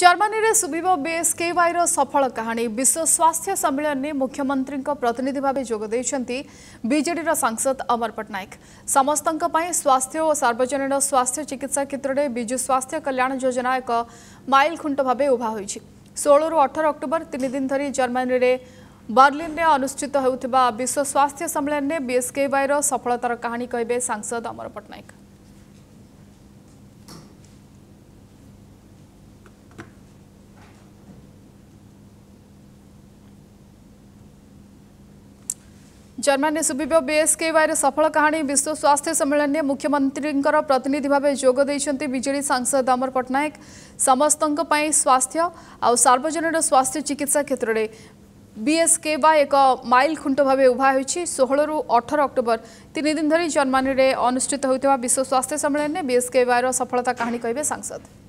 Germany में सुबह base के वाइर सफल कहानी विश्व स्वास्थ्य सम्मेलन में मुख्यमंत्री प्रतिनिधि भाव जोगद विजेडर सांसद अमर पट्टनायक समस्त स्वास्थ्य और सार्वजन स्वास्थ्य चिकित्सा क्षेत्र में विजु स्वास्थ्य कल्याण योजना एक माइल खुंट भाव उभा हो षोलू अठर अक्टोबर तीन दिन धरी जर्मानी में बर्लीन में अनुषित होश्व स्वास्थ्य सम्मेलन में बीएसके वाइर सफलतार कहानी कहे सांसद अमर पट्टनायक जर्मानी सुबिब्य बीएसकेवायर सफल कहानी विश्व स्वास्थ्य सम्मेलन में मुख्यमंत्री प्रतिनिधि भाव जोगद विजे सांसद अमर पट्टनायक समस्त स्वास्थ्य आ सार्वजन स्वास्थ्य चिकित्सा क्षेत्र में बीएसके वाई एक माइल खुंट भाव उभा षोह अठर अक्टोबर तीन दिन धरी जर्मानी में अनुषित होता विश्व स्वास्थ्य सम्मेलन में वाई सफलता कहानी कहे सांसद